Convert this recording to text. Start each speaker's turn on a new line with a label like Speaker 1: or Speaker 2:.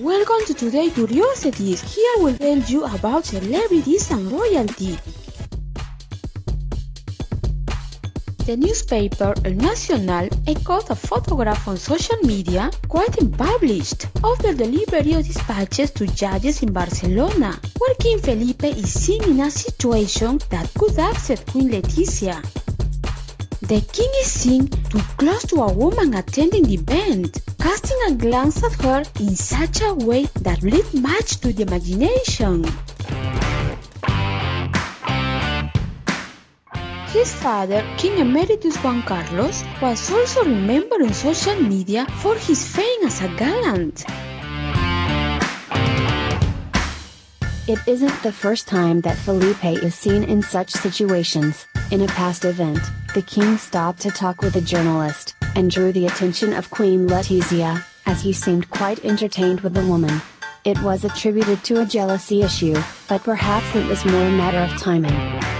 Speaker 1: Welcome to Today Curiosities. Here we'll tell you about celebrities and royalty. The newspaper El Nacional echoed a photograph on social media quite published of the delivery of dispatches to judges in Barcelona, where King Felipe is seen in a situation that could upset Queen Letizia. The king is seen too close to a woman attending the event, casting a glance at her in such a way that leaves much to the imagination. His father, King Emeritus Juan Carlos, was also remembered on social media for his fame as a gallant.
Speaker 2: It isn't the first time that Felipe is seen in such situations. In a past event, the king stopped to talk with a journalist, and drew the attention of Queen Letizia, as he seemed quite entertained with the woman. It was attributed to a jealousy issue, but perhaps it was more a matter of timing.